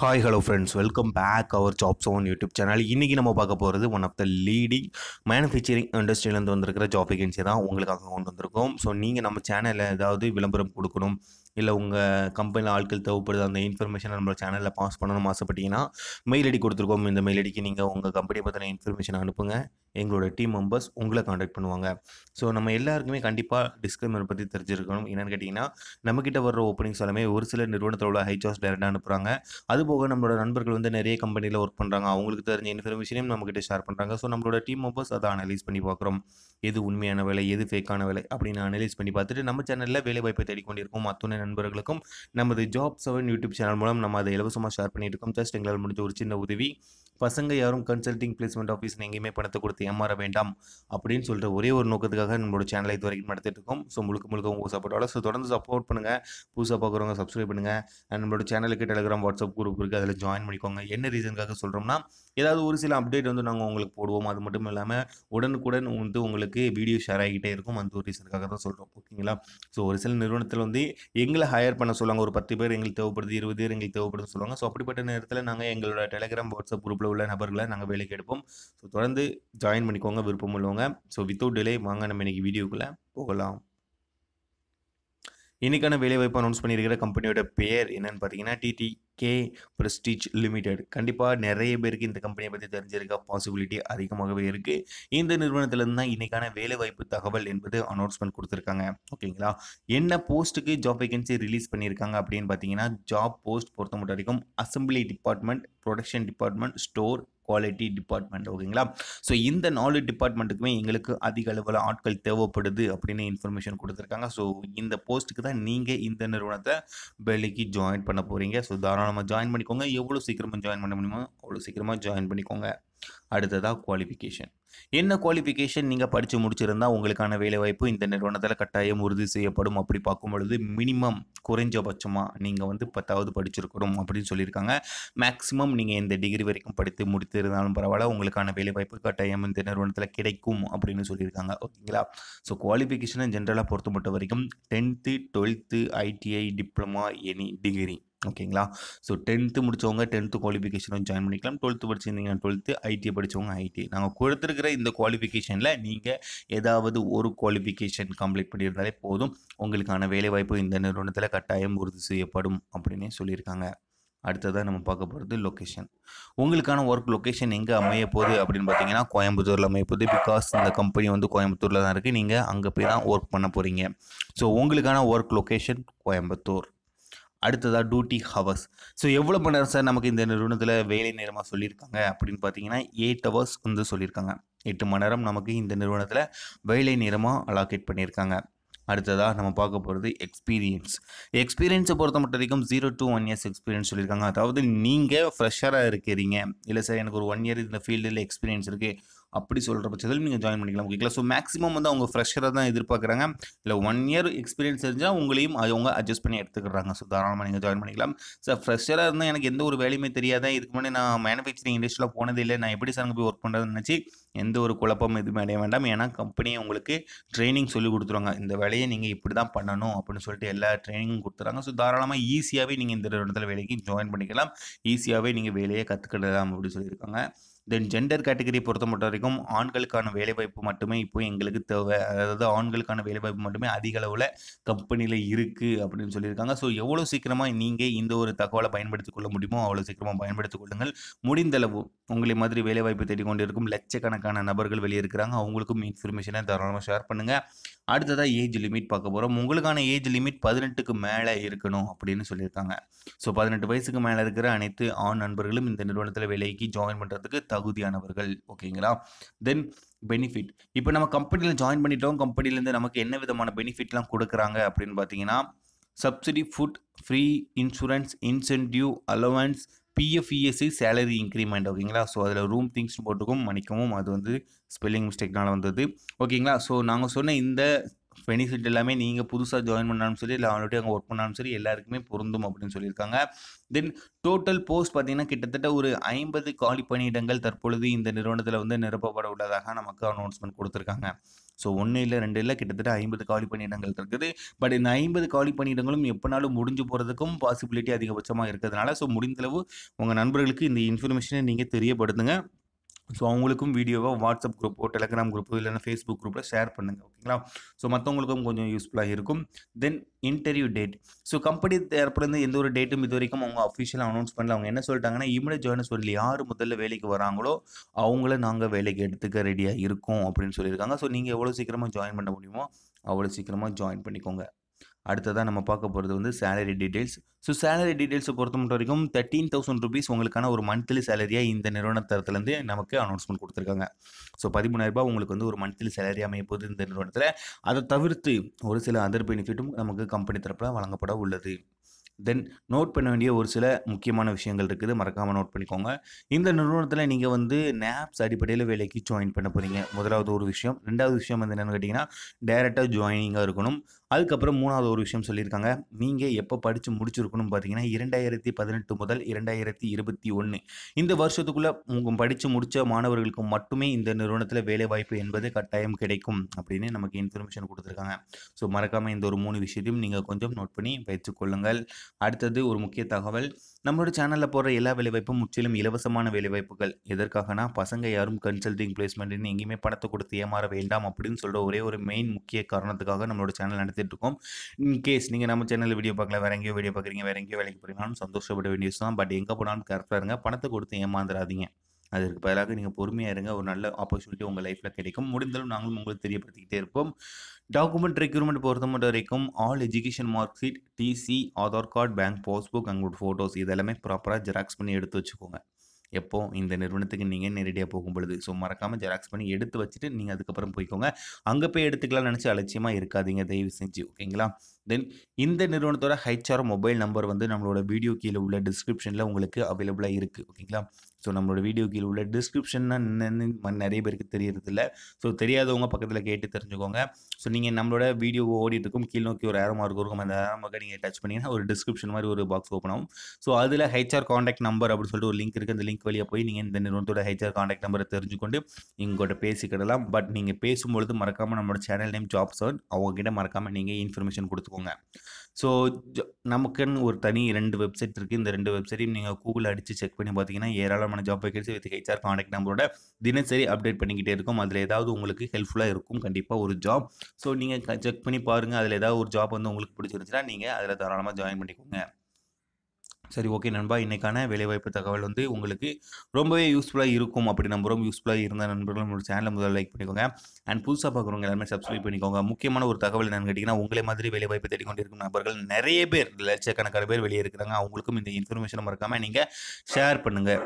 Hi hello friends welcome back our jobs own YouTube channel இன்றைக்கி நம்ம பார்க்க போகிறது one of the leading manufacturing இண்டஸ்ட்ரியிலேருந்து வந்திருக்கிற ஜாப் வேகன்சி தான் உங்களுக்காக கொண்டு வந்திருக்கோம். ஸோ நீங்கள் நம்ம சேனலில் ஏதாவது விளம்பரம் கொடுக்கணும் இல்லை உங்கள் கம்பெனியில் ஆட்கள் தேவைப்படுது அந்த இன்ஃபர்மேஷனை நம்ம சேனலில் பாஸ் பண்ணணும்னு ஆசைப்பட்டீங்கன்னா மெயில் ஐடி கொடுத்துருக்கோம். இந்த மெயில் ஐடிக்கு நீங்கள் உங்கள் கம்பெனியை பற்றின இன்ஃபர்மேஷன் அனுப்புங்க. எங்களோட டீம் மெம்பர்ஸ் உங்களை காண்டாக்ட் பண்ணுவாங்க. ஸோ நம்ம எல்லாருக்குமே கண்டிப்பாக டிஸ்கிளைமர் பற்றி தெரிஞ்சிருக்கணும். என்னென்னு கேட்டிங்கன்னா நம்மக்கிட்ட வர்ற ஓப்பனிங்ஸ் எல்லாமே ஒரு சில நிறுவனத்தில் உள்ள ஹைச்சாஸ் டேரெக்டாக அனுப்புகிறாங்க அதுபோக நம்மளோட நண்பர்கள் வந்து நிறைய கம்பெனியில் ஒர்க் பண்ணுறாங்க அவங்களுக்கு தெரிஞ்ச இன்ஃபர்மேஷனையும் நம்மக்கிட்ட ஷேர் பண்ணுறாங்க ஸோ நம்மளோட டீம் மெம்பர்ஸ் அதை அனலைஸ் பண்ணி பார்க்குறோம். எது உண்மையான வேலை எது ஃபேக்கான வேலை அப்படின்னு அனலைஸ் பண்ணி பார்த்துட்டு நம்ம சேனலில் வேலை வாய்ப்பை தேடிக்கொண்டிருக்கோம் அத்துணை நண்பர்களுக்கும் நமது ஜாப் செவன் யூடியூப் சேனல் மூலம் நம்ம அதை இலவசமாக ஷேர் பண்ணிட்டு இருக்கோம். ஜஸ்ட் எங்களால் முடிஞ்ச ஒரு சின்ன உதவி. பசங்க யாரும் கன்சல்டிங் பிளேஸ்மெண்ட் ஆஃபீஸ் எங்கேயுமே பணத்தை கொடுத்து ஏமாற வேண்டாம் அப்படின்னு சொல்கிற ஒரே ஒரு நோக்கத்துக்காக நம்மளோட சேனலை இது வரைக்கும் நடத்திட்டு இருக்கோம். ஸோ முழுக்க முழுக்க உங்கள் சப்போர்ட்டோட ஸோ தொடர்ந்து சப்போர்ட் பண்ணுங்கள் புதுசாக பார்க்குறவங்க சப்ஸ்கிரைப் பண்ணுங்கள் அண்ட் நம்மளோட சேனலுக்கு டெலிகிராம் வாட்ஸ்அப் குரூப் இருக்குது அதில் ஜாயின் பண்ணிக்கோங்க. என்ன ரீசனுக்காக சொல்கிறோம்னா ஏதாவது ஒரு சில அப்டேட் வந்து நாங்கள் உங்களுக்கு போடுவோம். அது மட்டும் இல்லாமல் உடனுக்குடன் வந்து உங்களுக்கு வீடியோ ஷேர் ஆகிக்கிட்டே இருக்கும். அந்த ஒரு ரீசனுக்காக தான் சொல்கிறோம் ஓகேங்களா? ஸோ ஒரு சில நிறுவனத்தில் வந்து எங்களை ஹையர் பண்ண சொல்லுவாங்க. ஒரு பத்து பேர் எங்களுக்கு தேவைப்படுது இருபது பேர் எங்களுக்கு தேவைப்படுதுன்னு சொல்லுவாங்க. ஸோ அப்படிப்பட்ட நேரத்தில் நாங்கள் எங்களோட டெலிகிராம் வாட்ஸ்அப் குரூப்பில் உள்ள நபர்களை நாங்கள் வேலைக்கு எடுப்போம். ஸோ தொடர்ந்து ஜாயின் பண்ணிக்கோங்க விருப்பம் உள்ளவங்க. ஸோ வித்தவுட் டிலே வாங்க நம்ம இன்னைக்கு வீடியோக்குள்ளே போகலாம். இன்றைக்கான வேலைவாய்ப்பு அனௌன்ஸ் பண்ணியிருக்கிற கம்பெனியோட பேர் என்னென்னு பார்த்தீங்கன்னா டிடி கே பிரஸ்டீஜ் லிமிடெட் கண்டிப்பாக நிறைய பேருக்கு இந்த கம்பெனியை பற்றி தெரிஞ்சிருக்க பாசிபிலிட்டி அதிகமாகவே இருக்குது இந்த நிறுவனத்திலேருந்து தான் இன்றைக்கான வேலைவாய்ப்பு தகவல் என்பது அனௌன்ஸ்மெண்ட் கொடுத்துருக்காங்க. ஓகேங்களா? என்ன போஸ்ட்டுக்கு ஜாப் வேகன்சி ரிலீஸ் பண்ணியிருக்காங்க அப்படின்னு பார்த்தீங்கன்னா ஜாப் போஸ்ட் பொறுத்த மட்டும் வரைக்கும் assembly department production department store quality department ஓகேங்களா? ஸோ இந்த நாலு டிபார்ட்மெண்ட்டுக்குமே எங்களுக்கு அதிக அளவில் ஆட்கள் தேவைப்படுது அப்படின்னு இன்ஃபர்மேஷன் கொடுத்துருக்காங்க. ஸோ இந்த போஸ்ட்டுக்கு தான் நீங்கள் இந்த நிறுவனத்தை வேலைக்கு ஜாயின் பண்ண போகிறீங்க ஸோ தாராளமாக ஜாயின் பண்ணிக்கோங்க. எவ்வளோ சீக்கிரமாக ஜாயின் பண்ண முடியுமோ அவ்வளோ சீக்கிரமாக ஜாயின் பண்ணிக்கோங்க. அடுத்ததாக குவாலிஃபிகேஷன் என்ன குவாலிஃபிகேஷன் நீங்கள் படித்து முடிச்சிருந்தால் உங்களுக்கான வேலைவாய்ப்பு இந்த நிறுவனத்தில் கட்டாயம் உறுதி செய்யப்படும். அப்படி பார்க்கும் பொழுது மினிமம் குறைஞ்சபட்சமாக நீங்கள் வந்து பத்தாவது படிச்சிருக்கணும் அப்படின்னு சொல்லியிருக்காங்க. மேக்ஸிமம் நீங்கள் இந்த டிகிரி வரைக்கும் படித்து முடித்திருந்தாலும் பரவாயில்ல உங்களுக்கான வேலைவாய்ப்பு கட்டாயம் இந்த நிறுவனத்தில் கிடைக்கும் அப்படின்னு சொல்லியிருக்காங்க. ஓகேங்களா? ஸோ குவாலிஃபிகேஷனை ஜென்ரலாக பொறுத்த மட்டும் வரைக்கும் tenth twelfth ITI diploma any degree ஓகேங்களா? ஸோ டென்த்து முடித்தவங்க டென்த்து குவாலிஃபிகேஷனும் ஜாயின் பண்ணிக்கலாம். டுவெல்த்து படிச்சிருந்தீங்கன்னா டுவெல்த்து ஐடிஐ படித்தவங்க ஐடி நாங்கள் கொடுத்துருக்கிற இந்த குவாலிஃபிகேஷனில் நீங்கள் ஏதாவது ஒரு குவாலிஃபிகேஷன் கம்ப்ளீட் பண்ணியிருந்தாலே போதும். உங்களுக்கான வேலைவாய்ப்பு இந்த நிறுவனத்தில் கட்டாயம் உறுதி செய்யப்படும் அப்படின்னே சொல்லியிருக்காங்க. அடுத்ததாக நம்ம பார்க்க போகிறது லொக்கேஷன் உங்களுக்கான ஒர்க் லொக்கேஷன் எங்கே அமைய போகுது அப்படின்னு பார்த்தீங்கன்னா கோயம்புத்தூரில் அமைய போகுது. பிகாஸ் இந்த கம்பெனி வந்து கோயம்புத்தூரில் தான் இருக்குது நீங்கள் அங்கே போய் தான் ஒர்க் பண்ண போகிறீங்க ஸோ உங்களுக்கான ஒர்க் லொக்கேஷன் கோயம்புத்தூர். அடுத்ததாக டியூட்டி ஹவர்ஸ் ஸோ எவ்வளோ மணி நேரம் சார் நமக்கு இந்த நிறுவனத்தில் வேலை நேரமாக சொல்லியிருக்காங்க அப்படின்னு பார்த்தீங்கன்னா எயிட் ஹவர்ஸ் வந்து சொல்லியிருக்காங்க. எட்டு மணி நேரம் நமக்கு இந்த நிறுவனத்தில் வேலை நேரமாக அலாக்கேட் பண்ணியிருக்காங்க. அடுத்ததாக நம்ம பார்க்க போகிறது எக்ஸ்பீரியன்ஸ் எக்ஸ்பீரியன்ஸை பொறுத்த மட்டும் வரைக்கும் zero to one years experience சொல்லியிருக்காங்க. அதாவது நீங்கள் ஃப்ரெஷராக இருக்கிறீங்க. இல்லை சார் எனக்கு ஒரு ஒன் இயர் இந்த ஃபீல்டில் எக்ஸ்பீரியன்ஸ் இருக்குது அப்படி சொல்கிற பட்சத்தில் நீங்கள் ஜாயின் பண்ணிக்கலாம். ஓகேங்களா ஸோ மேக்ஸிமம் வந்து அவங்க ஃப்ரெஷராக தான் எதிர்பார்க்குறாங்க. இல்லை ஒன் இயர் எக்ஸ்பீரியன்ஸ் தெரிஞ்சால் உங்களையும் அவங்க அட்ஜஸ்ட் பண்ணி எடுத்துக்கிறாங்க. ஸோ தாராளமாக நீங்கள் ஜாயின் பண்ணிக்கலாம். சார் ஃப்ரெஷராக இருந்தால் எனக்கு எந்த ஒரு வேலையுமே தெரியாத. இதுக்கு முன்னாடி நான் மேனுஃபேக்சரிங் இண்டஸ்ட்ரியில் போனது இல்லை. நான் எப்படி சார் அங்கே போய் ஒர்க் பண்ணுறதுன்னு நினச்சி எந்த ஒரு குழப்பம் எதுவுமே அடைய வேண்டாம். ஏன்னா கம்பெனியை உங்களுக்கு ட்ரைனிங் சொல்லி கொடுத்துருவாங்க. இந்த வேலையை நீங்கள் இப்படி தான் பண்ணணும் அப்படின்னு சொல்லிட்டு எல்லா ட்ரைனிங்கும் கொடுத்துறாங்க. ஸோ தாராளமாக ஈஸியாகவே நீங்கள் இந்த இடத்துல வேலைக்கு ஜாயின் பண்ணிக்கலாம். ஈஸியாகவே நீங்கள் வேலையை கற்றுக்கிடலாம் அப்படின்னு சொல்லியிருக்காங்க. தென் ஜெண்டர் கேட்டகரி பொறுத்த மட்டும் வரைக்கும் ஆண்களுக்கான வேலைவாய்ப்பு மட்டுமே இப்போ எங்களுக்கு தேவை. அதாவது ஆண்களுக்கான வேலைவாய்ப்பு மட்டுமே அதிக அளவில் கம்பெனியில் இருக்குது அப்படின்னு சொல்லியிருக்காங்க. ஸோ எவ்வளோ சீக்கிரமாக நீங்கள் இந்த ஒரு தகவலை பயன்படுத்திக் கொள்ள முடியுமோ அவ்வளோ சீக்கிரமாக பயன்படுத்திக் கொள்ளுங்கள். முடிந்தளவு உங்களை மாதிரி வேலைவாய்ப்பு தேடிக்கொண்டு இருக்கும் லட்சக்கணக்கான நபர்கள் வெளியே இருக்கிறாங்க அவங்களுக்கும் இன்ஃபர்மேஷனை தாராளமாக ஷேர் பண்ணுங்கள் அடுத்ததாக ஏஜ் லிமிட் பார்க்க போகிறோம் உங்களுக்கான ஏஜ் லிமிட் பதினெட்டுக்கு மேலே இருக்கணும் அப்படின்னு சொல்லியிருக்காங்க. ஸோ பதினெட்டு வயசுக்கு மேலே இருக்கிற அனைத்து ஆண் நண்பர்களும் இந்த நிறுவனத்தில் வேலைக்கு ஜாயின் பண்ணுறதுக்கு தகுதியானவர்கள். ஓகேங்களா தென் பெனிஃபிட் இப்போ நம்ம கம்பெனியில் ஜாயின் பண்ணிட்டோம். கம்பெனிலேருந்து நமக்கு என்ன விதமான பெனிஃபிட்லாம் கொடுக்குறாங்க அப்படின்னு பார்த்தீங்கன்னா subsidy food free insurance incentive allowance PF ESC salary increment ஓகேங்களா ஸோ அதில் ரூம் திங்ஸ் போட்டுக்கும் மன்னிக்கவும் அது வந்து ஸ்பெல்லிங் மிஸ்டேக்னால் வந்தது. ஓகேங்களா ஸோ நாங்கள் சொன்ன இந்த பெனிஃபிட் எல்லாமே நீங்கள் புதுசாக ஜாயின் பண்ணாலும் சரி இல்லை ஆல்ரெடி அங்கே ஒர்க் பண்ணாலும் சரி எல்லாருக்குமே பொருந்தும் அப்படின்னு சொல்லியிருக்காங்க. தென் டோட்டல் போஸ்ட் பார்த்தீங்கன்னா கிட்டத்தட்ட ஒரு ஐம்பது காலி பணியிடங்கள் தற்பொழுது இந்த நிறுவனத்தில் வந்து நிரப்பப்பட உள்ளதாக நமக்கு அனௌன்ஸ்மெண்ட் கொடுத்துருக்காங்க. ஸோ ஒன்று இல்லை ரெண்டு இல்லை கிட்டத்தட்ட ஐம்பது காலி பணியிடங்கள் இருக்குது. பட் இந்த ஐம்பது காலி பணியிடங்களும் எப்போனாலும் முடிஞ்சு போகிறதுக்கும் பாசிபிலிட்டி அதிகபட்சமாக இருக்கிறதுனால ஸோ முடிந்தளவு உங்கள் நண்பர்களுக்கு இந்த இன்ஃபர்மேஷனை நீங்கள் தெரியப்படுத்துங்க. ஸோ அவங்களுக்கும் வீடியோவை வாட்ஸ்அப் குரூப்போ டெலகிராம் குரூப்போ இல்லைன்னா ஃபேஸ்புக் குரூப்பில் ஷேர் பண்ணுங்கள் ஓகேங்களா ஸோ மற்றவங்களுக்கும் கொஞ்சம் யூஸ்ஃபுல்லாக இருக்கும். Then interview date so company தரப்புலேருந்து எந்த ஒரு டேட்டும் இது வரைக்கும் அவங்க அஃபிஷியலாக அனௌன்ஸ் பண்ணல. அவங்க என்ன சொல்லிட்டாங்கன்னா இமிடியட் ஜாயின் சொல்லி யார் முதல்ல வேலைக்கு வராங்களோ அவங்கள நாங்கள் வேலைக்கு எடுத்துக்க ரெடியாக இருக்கோம் அப்படின்னு சொல்லியிருக்காங்க. ஸோ நீங்கள் எவ்வளோ சீக்கிரமாக ஜாயின் பண்ண முடியுமோ அவ்வளோ சீக்கிரமாக ஜாயின் பண்ணிக்கோங்க. அடுத்ததாக நம்ம பார்க்க போகிறது வந்து சேலரி டீட்டெயில்ஸ் ஸோ சேலரி டீட்டெயில்ஸை பொறுத்த மட்டும் வரைக்கும் தேர்ட்டீன் தௌசண்ட் ருபீஸ் உங்களுக்கான ஒரு மந்த்லி சேலரியாக இந்த நிறுவன தரத்துலேருந்து நமக்கு அனௌன்ஸ்மெண்ட் கொடுத்துருக்காங்க. ஸோ பதிமூணாயிரரூபா உங்களுக்கு வந்து ஒரு மந்த்லி சேலரி அமைய போகுது இந்த நிறுவனத்தில். அதை தவிர்த்து ஒரு சில அதர் பெனிஃபிட்டும் நமக்கு கம்பெனி தரப்பில் வழங்கப்பட உள்ளது. தென் நோட் பண்ண வேண்டிய ஒரு சில முக்கியமான விஷயங்கள் இருக்குது. மறக்காமல் நோட் பண்ணிக்கோங்க. இந்த நிறுவனத்தில் நீங்கள் வந்து நேப்ஸ் அடிப்படையில் வேலைக்கு ஜாயின் பண்ண போகிறீங்க முதலாவது ஒரு விஷயம். ரெண்டாவது விஷயம் வந்து என்னென்னு கேட்டிங்கன்னா டேரெக்டாக ஜாயினிங்காக இருக்கணும். அதுக்கப்புறம் மூணாவது ஒரு விஷயம் சொல்லியிருக்காங்க. நீங்கள் எப்போ படித்து முடிச்சிருக்கணும் பார்த்தீங்கன்னா இரண்டாயிரத்தி பதினெட்டு முதல் இரண்டாயிரத்தி இருபத்தி ஒன்று இந்த வருஷத்துக்குள்ளே உங்கள் படித்து முடித்த மாணவர்களுக்கு மட்டுமே இந்த நிறுவனத்தில் வேலை வாய்ப்பு என்பது கட்டாயம் கிடைக்கும் அப்படின்னு நமக்கு இன்ஃபர்மேஷன் கொடுத்துருக்காங்க. ஸோ மறக்காமல் இந்த ஒரு மூணு விஷயத்தையும் நீங்கள் கொஞ்சம் நோட் பண்ணி வைத்துக்கொள்ளுங்கள் அடுத்தது ஒரு முக்கிய தகவல். நம்மளோட சேனலில் போடுற எல்லா வேலைவாய்ப்பும் முற்றிலும் இலவசமான வேலைவாய்ப்புகள். எதற்காகனா பசங்க யாரும் கன்சல்டிங் பிளேஸ்மெண்ட்னு எங்கேயுமே பணத்தை கொடுத்து ஏமாற வேண்டாம் அப்படின்னு சொல்கிற ஒரே ஒரு மெயின் முக்கிய காரணத்துக்காக நம்மளோட சேனல் நடத்தி இருக்கோம் இன்கேஸ் நீங்கள் நம்ம சேனலில் வீடியோ பார்க்கல வேற எங்கேயோ வீடியோ பார்க்குறீங்க வேற எங்கேயோ வேலைக்கு போகிறீங்கனாலும் சந்தோஷப்பட வேண்டிய விஷயம் தான். பட் எங்கே போனாலும் கரெக்டாக இருங்க. பணத்தை கொடுத்து ஏமாந்துடாதீங்க அதற்கு பதிலாக நீங்கள் பொறுமையாக இருங்க. ஒரு நல்ல ஆப்பர்ச்சுனிட்டி உங்கள் லைஃப்பில் கிடைக்கும். முடிந்தாலும் நாங்களும் உங்களுக்கு தெரியப்படுத்திக்கிட்டே இருப்போம். டாக்குமெண்ட் ரெக்யூர்மெண்ட் பொறுத்த மட்டும் வரைக்கும் all education mark sheet TC Aadhaar card bank passbook அவங்களோட ஃபோட்டோஸ் இதெல்லாமே ப்ராப்பராக ஜெராக்ஸ் பண்ணி எடுத்து வச்சுக்கோங்க. எப்போ இந்த நிறுவனத்துக்கு நீங்கள் நேரடியாக போகும் பொழுது ஸோ மறக்காமல் ஜெராக்ஸ் பண்ணி எடுத்து வச்சுட்டு நீங்கள் அதுக்கப்புறம் போய்க்கோங்க. அங்கே போய் எடுத்துக்கலாம் நினச்சி அலட்சியமாக இருக்காதீங்க தயவு செஞ்சு. ஓகேங்களா தென் இந்த நிறுவனத்தோட ஹெச்ஆர் மொபைல் நம்பர் வந்து நம்மளோட வீடியோ கீழே உள்ள டிஸ்கிரிப்ஷனில் உங்களுக்கு அவைலபிளாக இருக்குது ஓகேங்களா ஸோ நம்மளோட வீடியோ கீழே உள்ள டிஸ்கிரிப்ஷன்னா என்னன்னு நிறைய பேருக்கு தெரியறதில்ல. ஸோ தெரியாதவங்க பக்கத்தில் கேட்டு தெரிஞ்சுக்கோங்க. ஸோ நீங்கள் நம்மளோட வீடியோ ஓடிட்டு இருக்கும் கீழ் நோக்கி ஒரு ஏரோ மார்க் இருக்கும் அந்த ஏரமாக நீங்கள் டச் பண்ணிங்கன்னா ஒரு டிஸ்கிரிப்ஷன் மாதிரி ஒரு பாக்ஸ் ஓப்பன் ஆகும். ஸோ அதில் ஹெச்ஆர் காண்டாக்ட் நம்பர் அப்படின்னு சொல்லிட்டு ஒரு லிங்க் இருக்குது அந்த லிங்க் வழியாக போய் நீங்கள் இந்த நிறுவனத்தோட ஹெச்ஆர் காண்டாக்ட் நம்பரை தெரிஞ்சுக்கொண்டு எங்கள்கிட்ட பேசிக்கிடலாம். பட் நீங்கள் பேசும்பொழுது மறக்காமல் நம்மளோட சேனல் நேம் ஜாப் சர்ன் அவங்ககிட்ட மறக்காமல் நீங்கள் இன்ஃபர்மேஷன் கொடுத்துக்கோங்க. ஸோ நமக்குன்னு ஒரு தனி ரெண்டு வெப்சைட் இருக்குது இந்த ரெண்டு வெப்சைட்டையும் நீங்கள் கூகுள் அடித்து செக் பண்ணி பார்த்தீங்கன்னா ஏராளமான job vacancy with HR contact நம்பரோட தினசரி அப்டேட் பண்ணிக்கிட்டே இருக்கும். அதில் ஏதாவது உங்களுக்கு ஹெல்ப்ஃபுல்லாக இருக்கும். கண்டிப்பாக ஒரு ஜாப் ஸோ நீங்கள் செக் பண்ணி பாருங்கள் அதில் ஏதாவது ஒரு ஜாப் வந்து உங்களுக்கு பிடிச்சிருந்துச்சுன்னா நீங்கள் அதில் தாராளமாக ஜாயின் பண்ணிக்கோங்க. சரி ஓகே நண்பா. இன்றைக்கான வேலைவாய்ப்பு தகவல் வந்து உங்களுக்கு ரொம்பவே யூஸ்ஃபுல்லாக இருக்கும் அப்படி நம்புகிறோம் யூஸ்ஃபுல்லாக இருந்த நண்பர்கள் நம்மளோட சேனலை முதல்ல லைக் பண்ணிக்கோங்க. அண்ட் புதுசாக பார்க்குறவங்க எல்லாமே சப்ஸ்கிரைப் பண்ணிக்கோங்க. முக்கியமான ஒரு தகவல் என்னன்னு கேட்டிங்கன்னா உங்களே மாதிரி வேலைவாய்ப்பு தேடிக்கொண்டிருக்கும் நபர்கள் நிறைய பேர் லட்சக்கணக்கான பேர் வெளியே இருக்கிறாங்க. அவங்களுக்கும் இந்த இன்ஃபர்மேஷன் மறக்காமல் நீங்கள் ஷேர் பண்ணுங்கள்